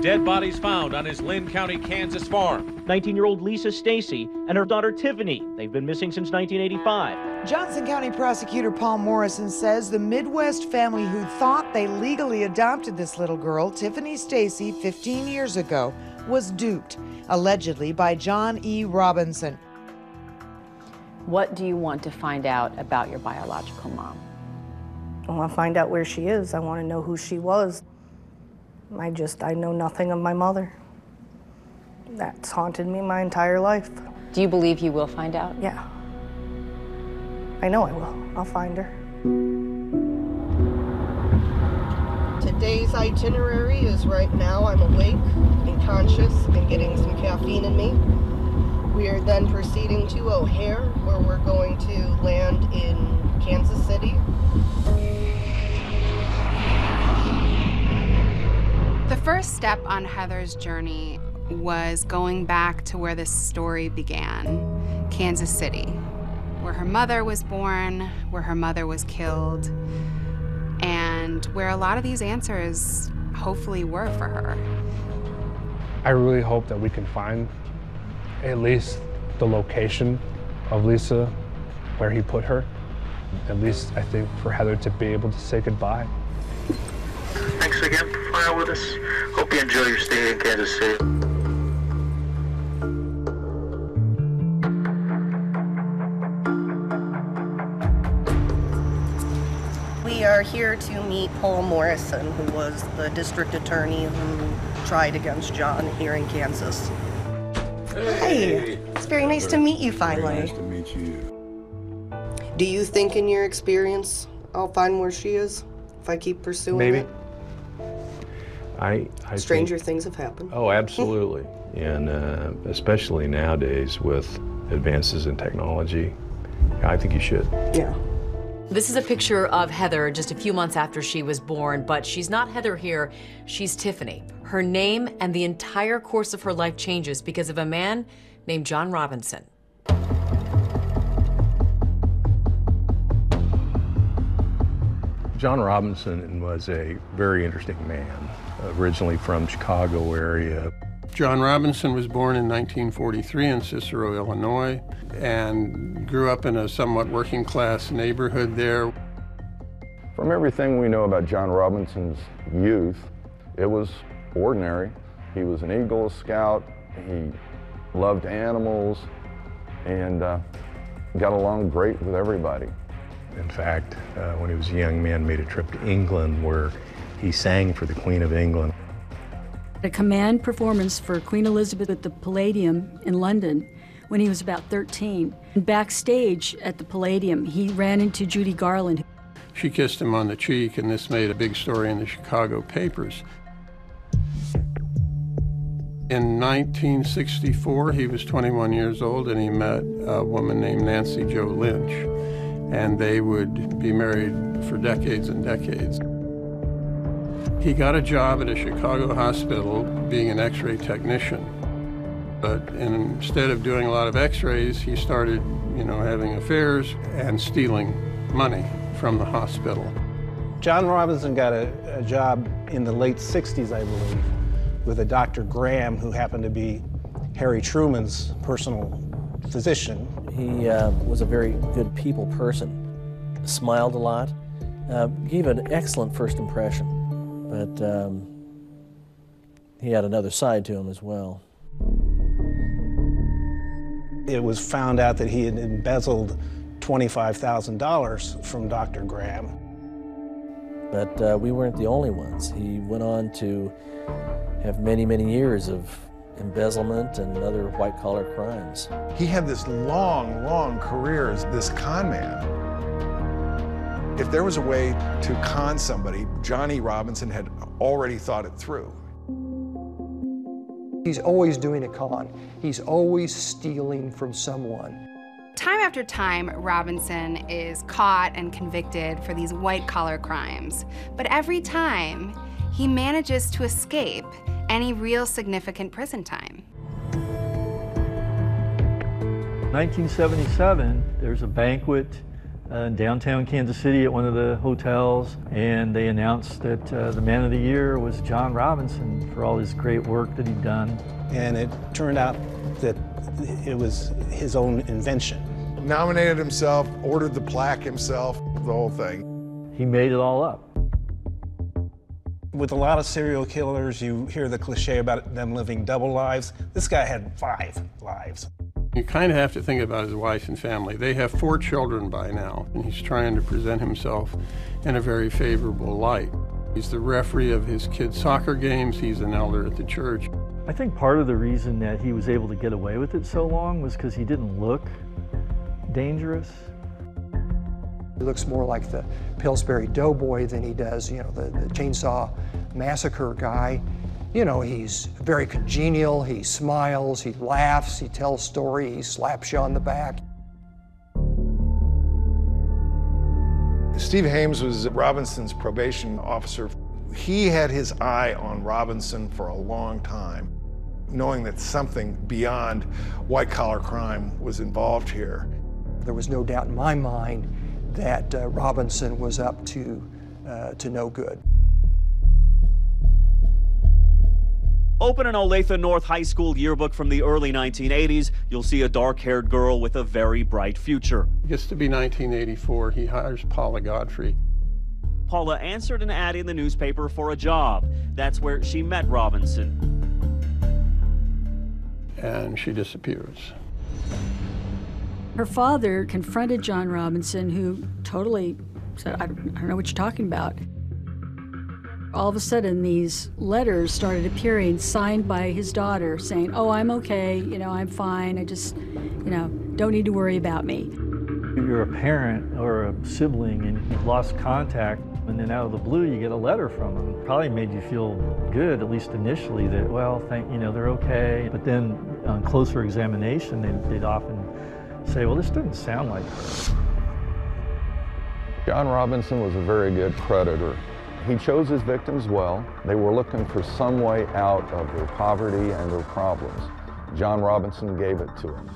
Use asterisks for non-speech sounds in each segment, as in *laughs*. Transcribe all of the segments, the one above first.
Dead bodies found on his Linn County, Kansas farm. 19 year old Lisa Stasi and her daughter Tiffany. They've been missing since 1985. Johnson County prosecutor Paul Morrison says the Midwest family who thought they legally adopted this little girl, Tiffany Stasi, 15 years ago, was duped, allegedly by John E. Robinson. What do you want to find out about your biological mom? I want to find out where she is. I want to know who she was. I just, I know nothing of my mother. That's haunted me my entire life. Do you believe you will find out? Yeah. I know I will. I'll find her. Today's itinerary is right now I'm awake and conscious and getting some caffeine in me. We are then proceeding to O'Hare, where we're going to land in Kansas City. First step on Heather's journey was going back to where this story began Kansas City where her mother was born, where her mother was killed, and where a lot of these answers hopefully were for her. I really hope that we can find at least the location of Lisa, where he put her. At least, I think, for Heather to be able to say goodbye. Thanks again for flying with us. Hope you enjoy your stay in Kansas City. We are here to meet Paul Morrison, who was the district attorney who tried against John here in Kansas. Hey, it's very nice to meet you finally. Very nice to meet you. Do you think, in your experience, I'll find where she is if I keep pursuing Maybe. it? I, I Stranger think, things have happened. Oh, absolutely. *laughs* and uh, especially nowadays with advances in technology, I think you should. Yeah. This is a picture of Heather just a few months after she was born, but she's not Heather here, she's Tiffany. Her name and the entire course of her life changes because of a man named John Robinson. John Robinson was a very interesting man, originally from Chicago area. John Robinson was born in 1943 in Cicero, Illinois, and grew up in a somewhat working class neighborhood there. From everything we know about John Robinson's youth, it was ordinary. He was an Eagle Scout, he loved animals, and uh, got along great with everybody. In fact, uh, when he was a young man, made a trip to England where he sang for the Queen of England. A command performance for Queen Elizabeth at the Palladium in London when he was about 13. Backstage at the Palladium, he ran into Judy Garland. She kissed him on the cheek, and this made a big story in the Chicago papers. In 1964, he was 21 years old, and he met a woman named Nancy Jo Lynch, and they would be married for decades and decades. He got a job at a Chicago hospital being an x-ray technician. But instead of doing a lot of x-rays, he started, you know, having affairs and stealing money from the hospital. John Robinson got a, a job in the late 60s, I believe, with a Dr. Graham, who happened to be Harry Truman's personal physician. He uh, was a very good people person, smiled a lot, uh, gave an excellent first impression but um, he had another side to him as well. It was found out that he had embezzled $25,000 from Dr. Graham. But uh, we weren't the only ones. He went on to have many, many years of embezzlement and other white-collar crimes. He had this long, long career as this con man. If there was a way to con somebody, Johnny Robinson had already thought it through. He's always doing a con. He's always stealing from someone. Time after time, Robinson is caught and convicted for these white collar crimes. But every time, he manages to escape any real significant prison time. 1977, there's a banquet uh, in downtown Kansas City at one of the hotels, and they announced that uh, the man of the year was John Robinson for all his great work that he'd done. And it turned out that it was his own invention. Nominated himself, ordered the plaque himself, the whole thing. He made it all up. With a lot of serial killers, you hear the cliche about them living double lives. This guy had five lives. You kind of have to think about his wife and family. They have four children by now, and he's trying to present himself in a very favorable light. He's the referee of his kids' soccer games, he's an elder at the church. I think part of the reason that he was able to get away with it so long was because he didn't look dangerous. He looks more like the Pillsbury Doughboy than he does, you know, the, the Chainsaw Massacre guy. You know, he's very congenial, he smiles, he laughs, he tells story, he slaps you on the back. Steve Haymes was Robinson's probation officer. He had his eye on Robinson for a long time, knowing that something beyond white collar crime was involved here. There was no doubt in my mind that uh, Robinson was up to, uh, to no good. Open an Olathe North High School yearbook from the early 1980s. You'll see a dark haired girl with a very bright future. It gets to be 1984. He hires Paula Godfrey. Paula answered an ad in the newspaper for a job. That's where she met Robinson. And she disappears. Her father confronted John Robinson, who totally said, I don't, I don't know what you're talking about. All of a sudden, these letters started appearing, signed by his daughter, saying, Oh, I'm okay, you know, I'm fine, I just, you know, don't need to worry about me. You're a parent or a sibling and you've lost contact, and then out of the blue you get a letter from them. Probably made you feel good, at least initially, that, well, thank you know, they're okay. But then on closer examination, they'd, they'd often say, well, this doesn't sound like her. John Robinson was a very good predator. He chose his victims well. They were looking for some way out of their poverty and their problems. John Robinson gave it to them.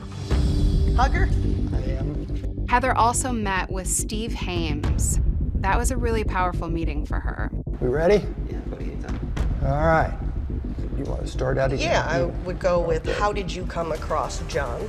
Hugger? I am. Heather also met with Steve Haymes. That was a really powerful meeting for her. We ready? Yeah, All right. You want to start out again? Yeah, I would go with how did you come across John?